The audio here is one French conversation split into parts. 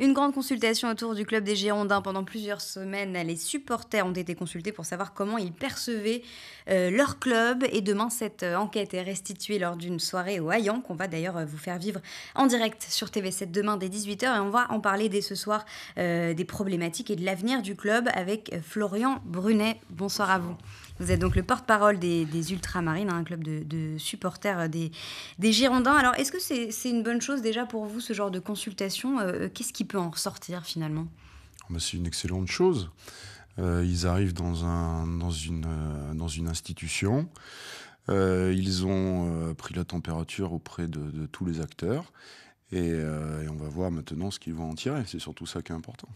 Une grande consultation autour du club des Girondins pendant plusieurs semaines. Les supporters ont été consultés pour savoir comment ils percevaient euh, leur club. Et demain, cette euh, enquête est restituée lors d'une soirée au Hayan, qu'on va d'ailleurs euh, vous faire vivre en direct sur TV7 demain dès 18h. Et on va en parler dès ce soir des problématiques et de l'avenir du club avec Florian Brunet. Bonsoir à vous. Vous êtes donc le porte-parole des, Ultramarines, un club de, supporters des, Girondins. Alors, est-ce que c'est une bonne chose déjà pour vous, ce genre de consultation Qu'est-ce qui peut en ressortir finalement? Bah, C'est une excellente chose. Euh, ils arrivent dans, un, dans, une, euh, institution. Euh, ils ont pris la température auprès de, tous les acteurs. Et, on va voir maintenant ce qu'ils vont en tirer. C'est surtout ça qui est important.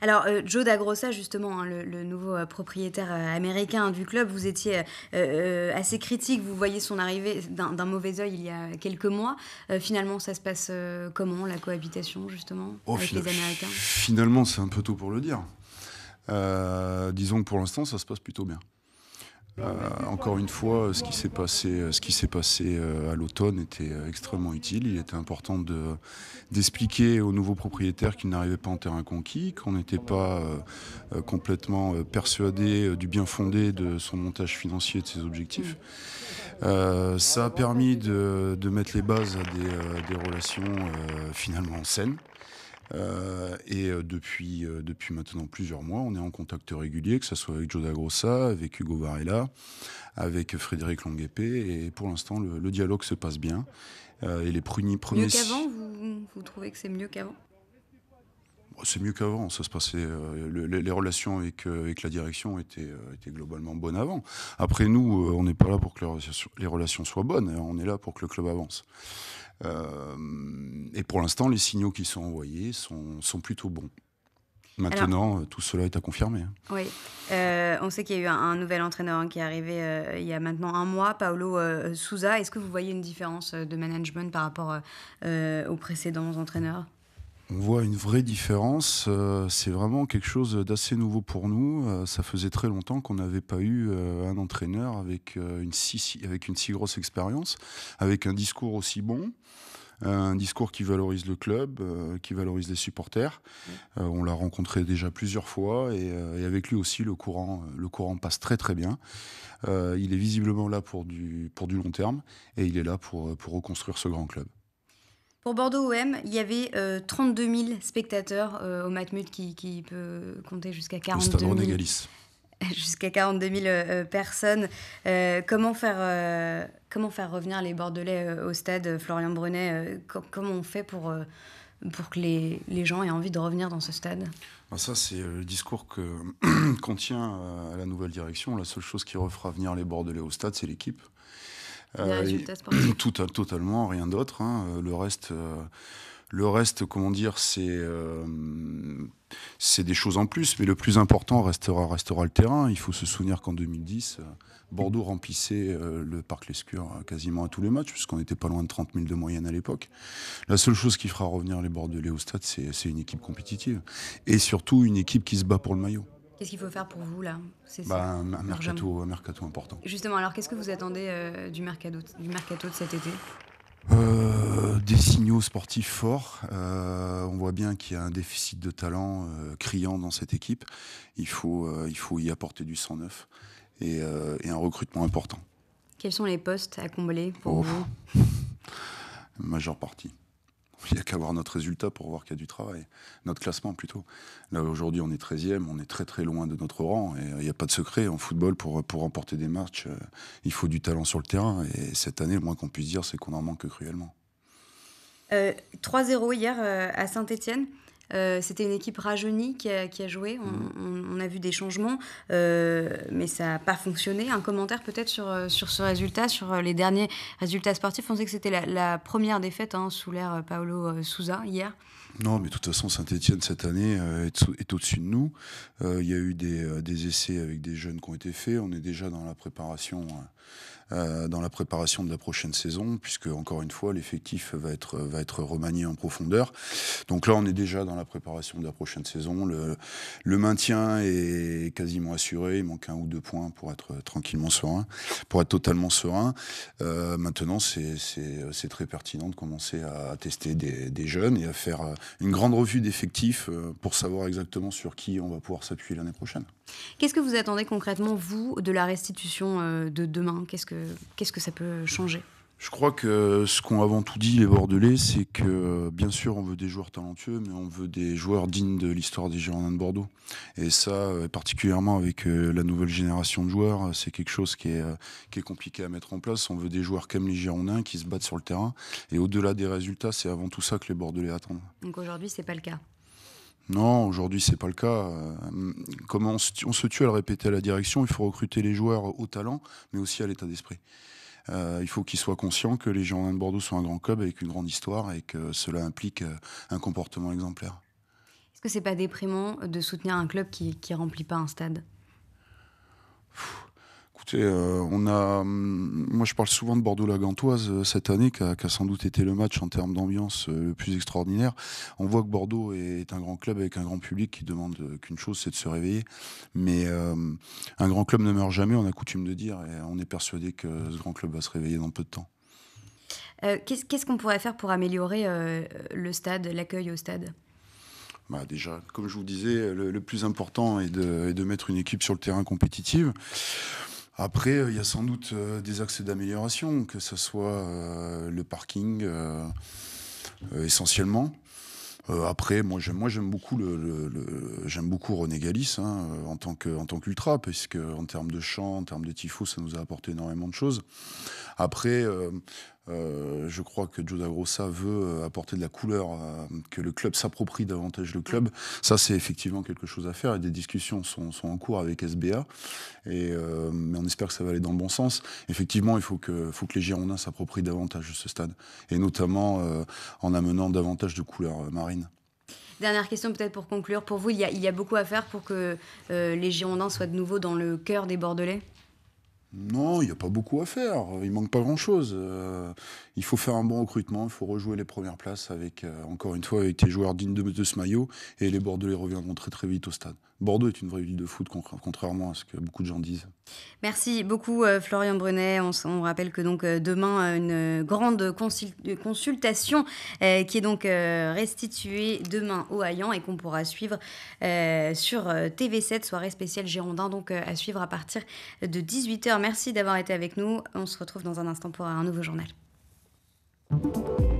Alors, Joe Dagrossa, justement, hein, le, nouveau propriétaire américain du club, vous étiez assez critique. Vous voyez son arrivée d'un mauvais oeil il y a quelques mois. finalement, ça se passe comment, la cohabitation, justement, oh, avec les Américains? Finalement, c'est un peu tôt pour le dire. Euh, disons que pour l'instant, ça se passe plutôt bien. Euh, encore une fois, ce qui s'est passé, ce qui s'est passé euh, à l'automne était extrêmement utile. Il était important de, d'expliquer aux nouveaux propriétaires qu'ils n'arrivaient pas en terrain conquis, qu'on n'était pas complètement persuadé du bien fondé de son montage financier et de ses objectifs. ça a permis de, de, mettre les bases à des, des relations finalement saines. Euh, et euh, depuis, euh, depuis maintenant plusieurs mois, on est en contact régulier, que ce soit avec Joe Dagrossa, avec Hugo Varela, avec Frédéric Longuepé. Et pour l'instant, le, dialogue se passe bien. et les premiers... Mieux qu'avant vous, vous trouvez que c'est mieux qu'avant? C'est mieux qu'avant. Ça se passait. les, relations avec, avec la direction étaient, étaient, globalement bonnes avant. Après, nous, on n'est pas là pour que les relations soient bonnes. Hein. On est là pour que le club avance. Euh, et pour l'instant, les signaux qui sont envoyés sont, sont plutôt bons. Maintenant, euh, tout cela est à confirmer. Hein. Oui, euh, on sait qu'il y a eu un, nouvel entraîneur hein, qui est arrivé il y a maintenant un mois, Paolo Souza. Est-ce que vous voyez une différence de management par rapport aux précédents entraîneurs? On voit une vraie différence. Euh, c'est vraiment quelque chose d'assez nouveau pour nous. Euh, ça faisait très longtemps qu'on n'avait pas eu euh, un entraîneur avec, une si, avec une si grosse expérience, avec un discours aussi bon. Un discours qui valorise le club, qui valorise les supporters. on l'a rencontré déjà plusieurs fois et, avec lui aussi le courant, le courant passe très très bien. il est visiblement là pour du, pour du long terme et il est là pour, pour reconstruire ce grand club. Pour Bordeaux-OM, il y avait 32 euh, 000 spectateurs euh, au Matmut qui, qui, peut compter jusqu'à 42 000. Jusqu'à 42 000 personnes. Euh, comment, faire, comment faire revenir les Bordelais au stade, Florian Brunet Comment on fait pour, pour que les, les, gens aient envie de revenir dans ce stade? Ah, Ça, c'est le discours qu'on tient à la nouvelle direction. La seule chose qui refera venir les Bordelais au stade, c'est l'équipe. Euh, tout, totalement, rien d'autre. Hein. Euh, le reste, euh, le reste, comment dire, c'est c'est des choses en plus, mais le plus important restera, restera le terrain. Il faut se souvenir qu'en 2010, Bordeaux remplissait le Parc Lescure quasiment à tous les matchs, puisqu'on n'était pas loin de 30 000 de moyenne à l'époque. La seule chose qui fera revenir les Bordelais au stade, c'est une équipe compétitive. Et surtout une équipe qui se bat pour le maillot. Qu'est-ce qu'il faut faire pour vous là bah, un, mercato, un mercato important. Justement, alors qu'est-ce que vous attendez euh, du, mercato, du mercato de cet été? Euh, des signaux sportifs forts. Euh, on voit bien qu'il y a un déficit de talent criant dans cette équipe. Il faut, il faut y apporter du sang neuf et, un recrutement important. Quels sont les postes à combler pour oh. vous? Majeure partie. Il n'y a qu'à voir notre résultat pour voir qu'il y a du travail. Notre classement plutôt. Là aujourd'hui on est 13e, on est très très loin de notre rang et euh, il n'y a pas de secret en football pour, pour remporter des matchs. Euh, il faut du talent sur le terrain et cette année le moins qu'on puisse dire c'est qu'on en manque cruellement. 3-0 euh, hier à Saint-Etienne. Euh, c'était une équipe rajeunie qui a, joué. Mm. On, a vu des changements, euh, mais ça n'a pas fonctionné. Un commentaire peut-être sur, euh, sur ce résultat, sur les derniers résultats sportifs. On sait que c'était la, première défaite hein, sous l'ère Paolo Souza hier. Non, mais de toute façon, Saint-Etienne, cette année, est, au-dessus de nous. Il y a eu des, des, essais avec des jeunes qui ont été faits. On est déjà dans la préparation euh, dans la préparation de la prochaine saison, puisque encore une fois, l'effectif va être, va être remanié en profondeur. Donc là, on est déjà dans la préparation de la prochaine saison. Le, maintien est quasiment assuré. Il manque un ou deux points pour être tranquillement serein, pour être totalement serein. Euh, maintenant, c'est très pertinent de commencer à tester des, jeunes et à faire euh, une grande revue d'effectifs pour savoir exactement sur qui on va pouvoir s'appuyer l'année prochaine. Qu'est-ce que vous attendez concrètement, vous, de la restitution de demain? Qu'est-ce que qu'est-ce que ça peut changer? Je crois que ce qu'ont avant tout dit les Bordelais, c'est que bien sûr on veut des joueurs talentueux, mais on veut des joueurs dignes de l'histoire des Girondins de Bordeaux. Et ça, euh, particulièrement avec euh, la nouvelle génération de joueurs, c'est quelque chose qui est, euh, qui est compliqué à mettre en place. On veut des joueurs comme les Girondins, qui se battent sur le terrain. Et au-delà des résultats, c'est avant tout ça que les Bordelais attendent. Donc aujourd'hui, c'est pas le cas? Non, aujourd'hui, c'est pas le cas. Comment on se, tue à le répéter à la direction Il faut recruter les joueurs au talent, mais aussi à l'état d'esprit. Euh, il faut qu'ils soient conscients que les Girondins de Bordeaux sont un grand club avec une grande histoire et que cela implique euh, un comportement exemplaire. Est-ce que c'est pas déprimant de soutenir un club qui ne remplit pas un stade? Écoutez, euh, on a, hum, moi je parle souvent de Bordeaux-la Gantoise euh, cette année, qui a, sans doute été le match en termes d'ambiance euh, le plus extraordinaire. On voit que Bordeaux est un grand club avec un grand public qui demande qu'une chose, c'est de se réveiller. Mais un grand club ne meurt jamais, on a coutume de dire, et on est persuadé que ce grand club va se réveiller dans peu de temps. Qu'est-ce qu'on pourrait faire pour améliorer le stade, l'accueil au stade? Bah déjà, comme je vous disais, le, plus important est de, est de, mettre une équipe sur le terrain compétitive. Après, euh, il y a sans doute euh, des axes d'amélioration, que ce soit euh, le parking essentiellement. après, moi j'aime, beaucoup beaucoup René Galis hein, en tant qu'ultra, parce que en termes de chant, en termes de tifo, ça nous a apporté énormément de choses. Après, je crois que Joe Dagrossa veut euh, apporter de la couleur, euh, que le club s'approprie davantage le club. Ça, c'est effectivement quelque chose à faire et des discussions sont, en cours avec SBA. Et, mais on espère que ça va aller dans le bon sens. Effectivement, il faut que, les Girondins s'approprient davantage ce stade et notamment en amenant davantage de couleurs marines. Dernière question peut-être pour conclure. Pour vous, il y a beaucoup à faire pour que les Girondins soient de nouveau dans le cœur des Bordelais? Non, il n'y a pas beaucoup à faire. Il manque pas grand-chose. Euh, il faut faire un bon recrutement. Il faut rejouer les premières places avec, euh, encore une fois, avec les joueurs dignes de, ce maillot. Et les Bordelais reviendront très très vite au stade. Bordeaux est une vraie ville de foot, contrairement à ce que beaucoup de gens disent. Merci beaucoup, euh, Florian Brunet. On, rappelle que donc demain, une grande consultation qui est donc restituée demain au Hayan et qu'on pourra suivre sur TV7, soirée spéciale Girondin, donc à suivre à partir de 18h. Merci d'avoir été avec nous. On se retrouve dans un instant pour un nouveau journal. Thank you.